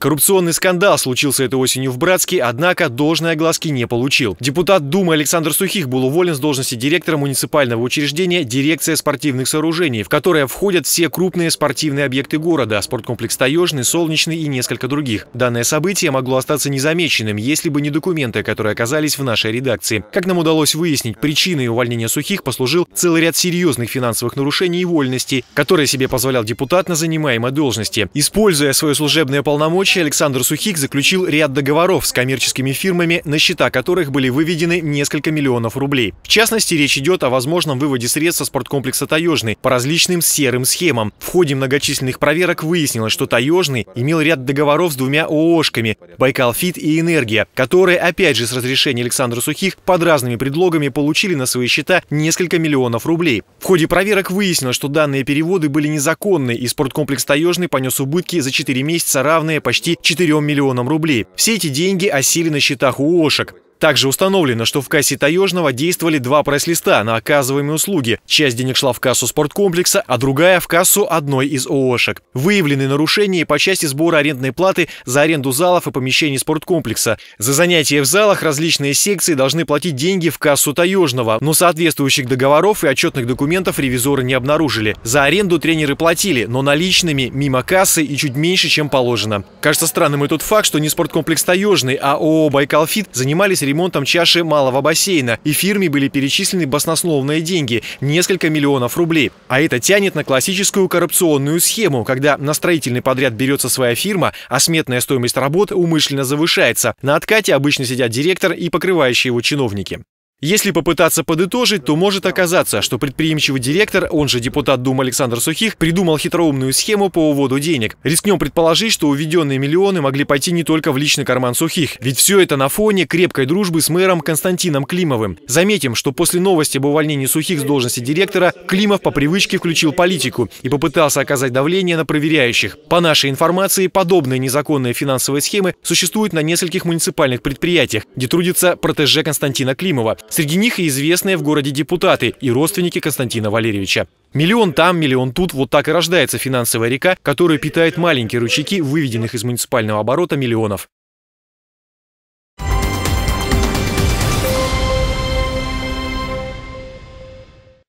Коррупционный скандал случился этой осенью в Братске, однако должной огласки не получил. Депутат Думы Александр Сухих был уволен с должности директора муниципального учреждения «Дирекция спортивных сооружений», в которое входят все крупные спортивные объекты города – спорткомплекс «Таежный», «Солнечный» и несколько других. Данное событие могло остаться незамеченным, если бы не документы, которые оказались в нашей редакции. Как нам удалось выяснить, причиной увольнения Сухих послужил целый ряд серьезных финансовых нарушений и вольностей, которые себе позволял депутат на занимаемой должности. Используя свое служебное полномочия, случае Александр Сухик заключил ряд договоров с коммерческими фирмами, на счета которых были выведены несколько миллионов рублей. В частности, речь идет о возможном выводе средств со спорткомплекса «Таежный» по различным серым схемам. В ходе многочисленных проверок выяснилось, что «Таежный» имел ряд договоров с двумя ООшками – «Байкалфит» и «Энергия», которые, опять же, с разрешения Александра Сухих под разными предлогами получили на свои счета несколько миллионов рублей. В ходе проверок выяснилось, что данные переводы были незаконны, и спорткомплекс «Таежный» понес убытки за 4 месяца, равные почти почти 4 миллионам рублей. Все эти деньги осели на счетах у ОШек. Также установлено, что в кассе Таежного действовали два прайс-листа на оказываемые услуги. Часть денег шла в кассу спорткомплекса, а другая в кассу одной из ООшек. Выявлены нарушения по части сбора арендной платы за аренду залов и помещений спорткомплекса. За занятия в залах различные секции должны платить деньги в кассу Таежного, но соответствующих договоров и отчетных документов ревизоры не обнаружили. За аренду тренеры платили, но наличными, мимо кассы и чуть меньше, чем положено. Кажется странным и тот факт, что не спорткомплекс Таежный, а ООО «Байкалфит» занимались ремонтом чаши малого бассейна, и фирме были перечислены баснословные деньги – несколько миллионов рублей. А это тянет на классическую коррупционную схему, когда на строительный подряд берется своя фирма, а сметная стоимость работы умышленно завышается. На откате обычно сидят директор и покрывающие его чиновники. Если попытаться подытожить, то может оказаться, что предприимчивый директор, он же депутат Думы Александр Сухих, придумал хитроумную схему по уводу денег. Рискнем предположить, что уведенные миллионы могли пойти не только в личный карман Сухих, ведь все это на фоне крепкой дружбы с мэром Константином Климовым. Заметим, что после новости об увольнении Сухих с должности директора, Климов по привычке включил политику и попытался оказать давление на проверяющих. По нашей информации, подобные незаконные финансовые схемы существуют на нескольких муниципальных предприятиях, где трудится протеже Константина Климова. Среди них и известные в городе депутаты и родственники Константина Валерьевича. Миллион там, миллион тут. Вот так и рождается финансовая река, которая питает маленькие ручейки, выведенных из муниципального оборота миллионов.